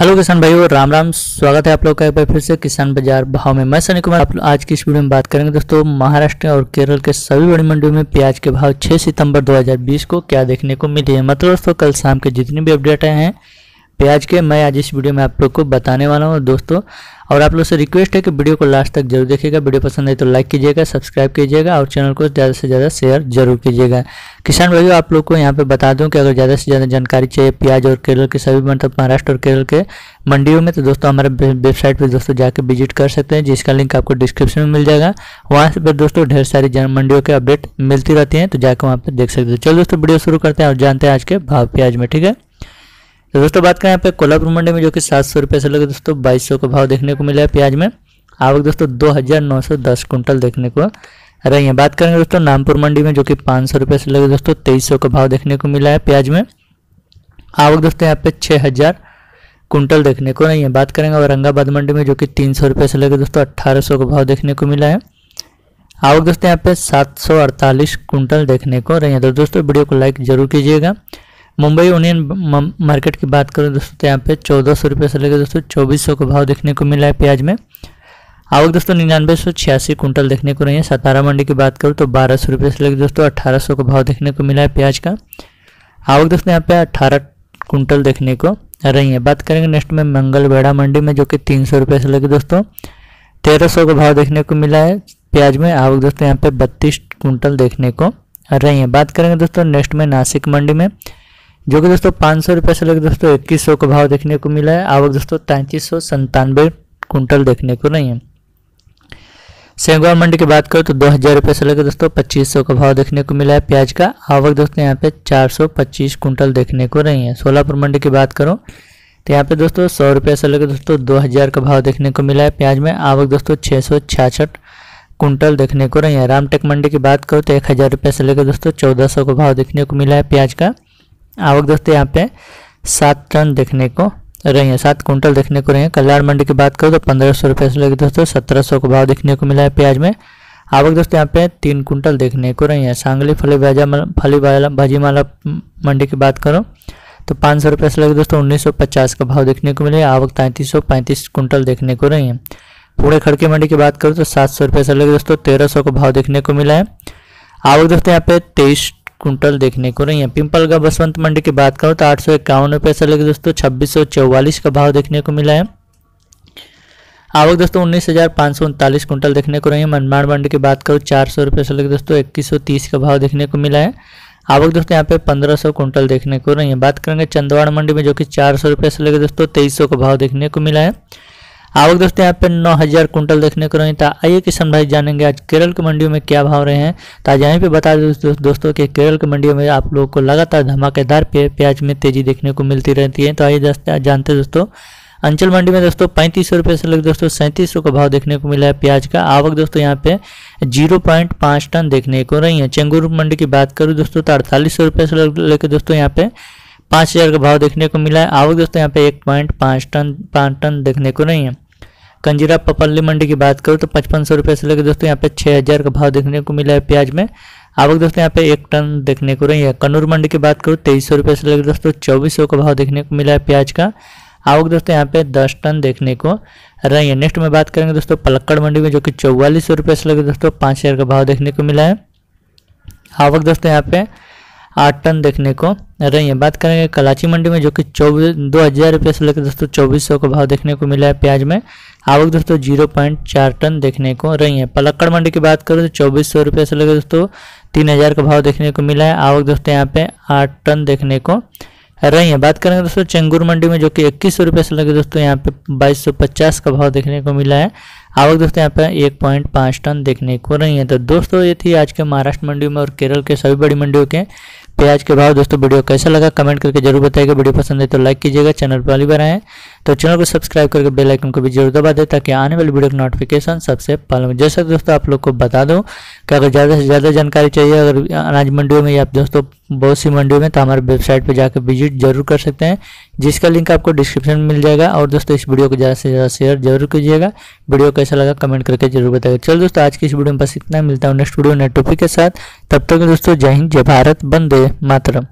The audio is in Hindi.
हेलो किसान भाइयों, राम राम, स्वागत है आप लोग का एक बार फिर से किसान बाज़ार भाव में। मैं सनी कुमार, आप आज की इस वीडियो में बात करेंगे दोस्तों, महाराष्ट्र और केरल के सभी बड़ी मंडियों में प्याज के भाव 6 सितंबर 2020 को क्या देखने को मिले है। मतलब दोस्तों, कल शाम के जितने भी अपडेट आए हैं प्याज के, मैं आज इस वीडियो में आप लोग को बताने वाला हूँ दोस्तों। और आप लोग से रिक्वेस्ट है कि वीडियो को लास्ट तक ज़रूर देखिएगा। वीडियो पसंद है तो लाइक कीजिएगा सब्सक्राइब कीजिएगा और चैनल को ज़्यादा से ज़्यादा शेयर ज़रूर कीजिएगा। किसान भाइयों, आप लोग को यहाँ पे बता दूँ कि अगर ज़्यादा से ज़्यादा जानकारी चाहिए प्याज और केरल के सभी मतलब महाराष्ट्र और केरल के मंडियों में तो दोस्तों हमारे वेबसाइट पर दोस्तों जाकर विज़िट कर सकते हैं, जिसका लिंक आपको डिस्क्रिप्शन में मिल जाएगा। वहाँ पर दोस्तों ढेर सारी मंडियों के अपडेट मिलती रहती हैं तो जाकर वहाँ पर देख सकते हैं। चलो दोस्तों, वीडियो शुरू करते हैं और जानते हैं आज के भाव प्याज में, ठीक है? तो दोस्तों, बात करें यहाँ पे कोल्हापुर मंडी में, जो कि सात सौ रुपये से लगे दोस्तों, बाईस सौ का भाव देखने को मिला है प्याज में। आवक दोस्तों, दो हज़ार नौ सौ दस कुंटल देखने को। रही है बात करेंगे दोस्तों, नामपुर मंडी में, जो कि पाँच सौ रुपये से लगे दोस्तों, तेईस सौ का भाव देखने को मिला है प्याज में। आवक दोस्तों, यहाँ पे छः हज़ार कुंटल देखने को। नहीं है बात करेंगे औरंगाबाद मंडी में, जो कि तीन सौ रुपये से लगे दोस्तों अट्ठारह सौ का भाव देखने को मिला है। आवक दोस्तों, यहाँ पे सात सौ अड़तालीस कुंटल देखने को। रही है तो दोस्तों, वीडियो को लाइक ज़रूर कीजिएगा। मुंबई यूनियन मार्केट की बात करें दोस्तों तो यहाँ पे चौदह सौ रुपये से लेकर दोस्तों, चौबीस सौ का भाव देखने को मिला है प्याज में। आवक दोस्तों, निन्यानवे सौ छियासी कुंटल देखने को रही है। सतारा मंडी की बात करूँ तो बारह सौ रुपये से लेकर दोस्तों अट्ठारह सौ का भाव देखने को मिला है प्याज का। आवक दोस्तों, यहाँ पे अट्ठारह कुंटल देखने को रही है। बात करेंगे नेक्स्ट में मंगलबेड़ा मंडी में, जो कि तीन सौ रुपये से लेकर दोस्तों, तेरह सौ का भाव देखने को मिला है प्याज में। आवक दोस्तों, यहाँ पे बत्तीस कुंटल देखने को रही है। बात करेंगे दोस्तों, नेक्स्ट में नासिक मंडी में जो कि दोस्तों पाँच सौ रुपये से लेकर दोस्तों इक्कीस सौ का भाव देखने को मिला है। आवक दोस्तों तैंतीस सौ संतानवे कुंटल देखने को नहीं है। सेंगवार मंडी की बात करो तो दो हज़ार रुपये से लेकर दोस्तों पच्चीस सौ का भाव देखने को मिला है प्याज का। आवक दोस्तों यहाँ पे चार सौ पच्चीस कुंटल देखने को रही है। सोलापुर मंडी की बात करो तो यहाँ पे दोस्तों सौ रुपये से लेकर दोस्तों दो हज़ार का भाव देखने को मिला है प्याज में। आवक दोस्तों छः सौ छियासठ कुंटल देखने को रही है। रामटेक मंडी की बात करो तो एक हज़ार रुपये से लेकर दोस्तों चौदह सौ का भाव देखने को मिला है प्याज का। आवक दोस्तों यहाँ पे। सात टन देखने को रही है, सात कुंटल देखने को रही है। कल्याण मंडी की बात करो तो पंद्रह सौ रुपये से दोस्तों सत्रह सौ का भाव देखने को मिला है प्याज में। आवक दोस्तों यहाँ पे तीन कुंटल देखने को रही है। सांगली फली भाजा फली भाजी माला मंडी की बात करो तो पाँच सौ रुपये से लेकर दोस्तों उन्नीस सौ पचास का भाव देखने को मिले आवक तैंतीस सौ पैंतीस कुंटल देखने को रही है। पूरे खड़के मंडी की बात करो तो सात सौ रुपये से लेकर दोस्तों तेरह सौ का भाव देखने को मिला है। आवक दोस्तों यहाँ पे तेईस कुंटल देखने को रही है। पिंपल का बसवंत मंडी की बात करो तो आठ सौ इक्यावन रुपये से लेकर दोस्तों, छब्बीस सौ चौवालीस का भाव देखने को मिला है। आवक दोस्तों, उन्नीस हज़ार पाँच सौ उनतालीस कुंटल देखने को रही है। मनमाड़ मंडी की बात करो, चार सौ रुपये से लेकर दोस्तों, इक्कीस सौ तीस का भाव देखने को मिला है। आवक दोस्तों, यहाँ पे पंद्रह सौ कुंटल देखने को रही है। बात करेंगे चंदवाड़ मंडी में, जो कि चार सौ रुपये से लेकर दोस्तों, तेईस सौ का भाव देखने को मिला है। आवक दोस्तों यहाँ पे नौ हज़ार कुंटल देखने को रही। था आइए किसान भाई जानेंगे आज केरल की मंडियों में क्या भाव रहे हैं। तो आज यहीं पे बता दें दोस्तों कि केरल की मंडियों में आप लोगों को लगातार धमाकेदार प्याज में तेज़ी देखने को मिलती रहती है। तो आइए जानते दोस्तों, अंचल मंडी में दोस्तों पैंतीस सौ रुपये से लेकर दोस्तों सैंतीस सौ का भाव देखने को मिला है प्याज का। आवक दोस्तों यहाँ पे ज़ीरो पॉइंट पाँच टन देखने को रही है। चेंगूर मंडी की बात करूँ दोस्तों तो अड़तालीस सौ रुपये से लेकर दोस्तों यहाँ पे पाँच हज़ार का भाव देखने को मिला है। आवक दोस्तों, यहाँ पे एक पॉइंट पाँच टन पाँच टन देखने को नहीं है। कंजीरा पपल्ली मंडी की बात करूँ तो पचपन सौ रुपये से लेकर दोस्तों, यहाँ पे छः हज़ार का भाव देखने को मिला है प्याज में। आवक दोस्तों, यहाँ पे एक टन देखने को रही है। कन्नूर मंडी की बात करूँ, तेईस सौ से लेकर दोस्तों, चौबीस सौ का भाव देखने को मिला है प्याज का। आवक दोस्तों, यहाँ पे दस टन देखने को रही है। नेक्स्ट में बात करेंगे दोस्तों, पलक्कड़ मंडी में जो कि चौवालीस सौ रुपये से लेकर दोस्तों, पाँच हज़ार का भाव देखने को मिला है। आवक दोस्तों, यहाँ पे आठ टन देखने को रही है। बात करेंगे कलाची मंडी में, जो कि चौबीस, दो हज़ार रुपये से लेकर दोस्तों चौबीस सौ का भाव देखने को मिला है प्याज में। आवक दोस्तों ज़ीरो पॉइंट चार टन देखने को रही है। पलक्कड़ मंडी की बात करूँ तो चौबीस सौ रुपये से लेकर दोस्तों तीन हज़ार का भाव देखने को मिला है। आवक दोस्तों यहाँ पे आठ टन देखने को रही है। बात करेंगे दोस्तों चंगूर मंडी में, जो कि इक्कीस सौ रुपये से लगे दोस्तों यहाँ पे बाईस सौ पचास का भाव देखने को मिला है। आवक दोस्तों यहाँ पे एक पॉइंट पाँच टन देखने को रही है। तो दोस्तों ये थी आज के महाराष्ट्र मंडियों में और केरल के सभी बड़ी मंडियों के प्याज के भाव। दोस्तों, वीडियो कैसा लगा कमेंट करके ज़रूर बताएगा वीडियो पसंद है तो लाइक कीजिएगा। चैनल पर बार आए तो चैनल को सब्सक्राइब करके बेल आइकन को भी ज़रूर दबा दें ताकि आने वाली वीडियो का नोटिफिकेशन सबसे पहले जैसा दोस्तों आप लोग को बता दूँ कि अगर ज़्यादा से ज़्यादा जानकारी चाहिए, अगर अनाज मंडियों में आप दोस्तों बहुत सी मंडियों में तो हमारे वेबसाइट पर जाकर विज़िट ज़रूर कर सकते हैं, जिसका लिंक आपको डिस्क्रिप्शन में मिल जाएगा। और दोस्तों, इस वीडियो को ज़्यादा से ज़्यादा शेयर ज़रूर कीजिएगा। वीडियो कैसा लगा कमेंट करके ज़रूर बताएगा चलो दोस्तों, आज की इस वीडियो में बस इतना मिलता हूँ नेक्स्ट वीडियो नेट टॉपिक के साथ। तब तक दोस्तों, जय हिंद, जय भारत बंदे मातरम।